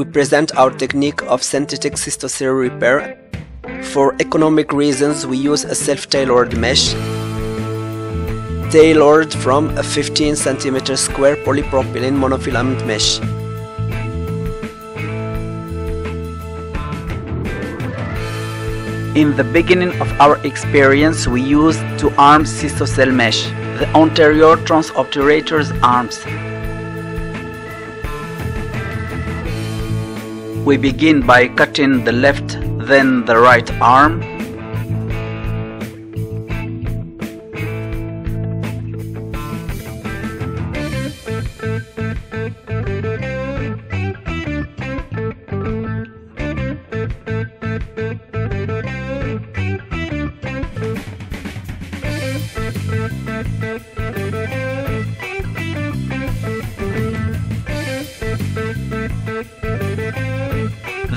we present our technique of synthetic cystocele repair. For economic reasons, we use a self-tailored mesh tailored from a 15 cm square polypropylene monofilament mesh. In the beginning of our experience, we used two arm cystocele mesh, the anterior transobturator's arms. We begin by cutting the left, then the right arm.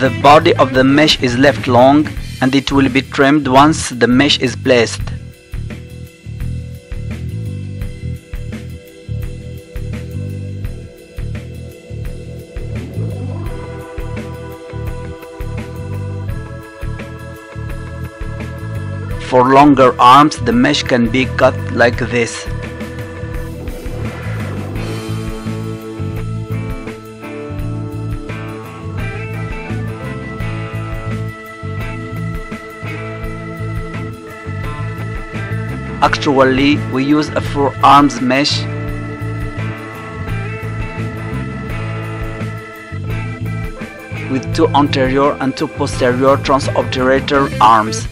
The body of the mesh is left long and it will be trimmed once the mesh is placed. For longer arms the mesh can be cut like this. Actually, we use a four arms mesh with two anterior and two posterior transobturator arms.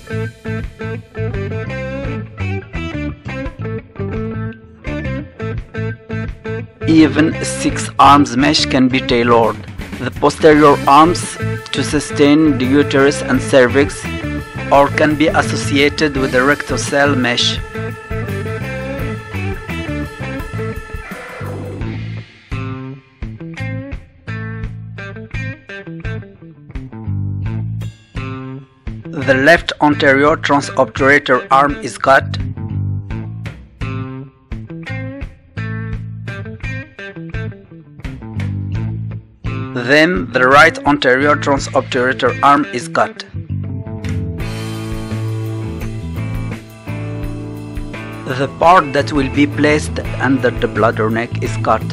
Even a six arms mesh can be tailored. The posterior arms to sustain the uterus and cervix or can be associated with the rectocele mesh. The left anterior transobturator arm is cut. Then the right anterior transobturator arm is cut. The part that will be placed under the bladder neck is cut.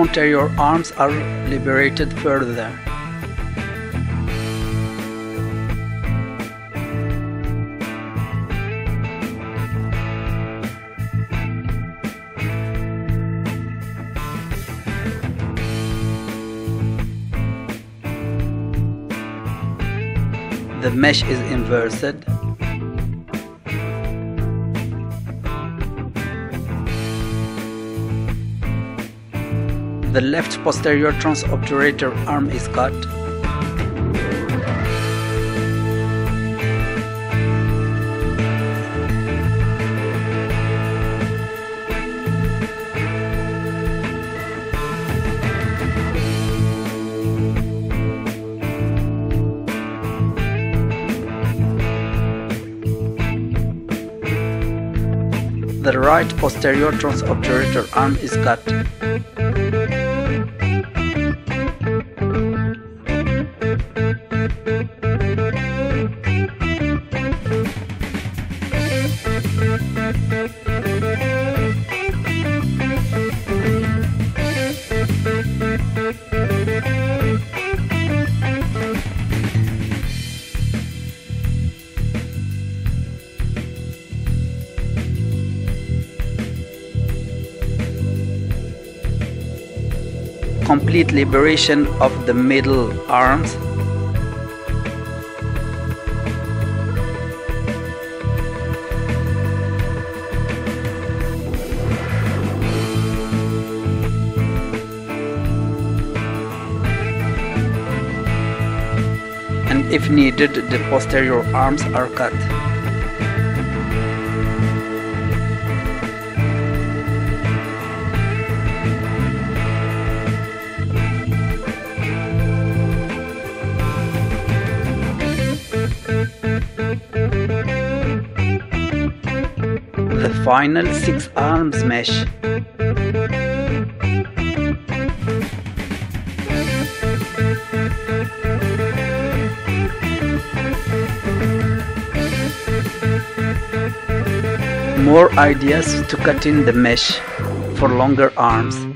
Anterior arms are liberated further. The mesh is inverted. The left posterior transobturator arm is cut. The right posterior transobturator arm is cut. Complete liberation of the middle arms. and if needed the posterior arms are cut. The final six arms mesh More ideas to cut in the mesh for longer arms.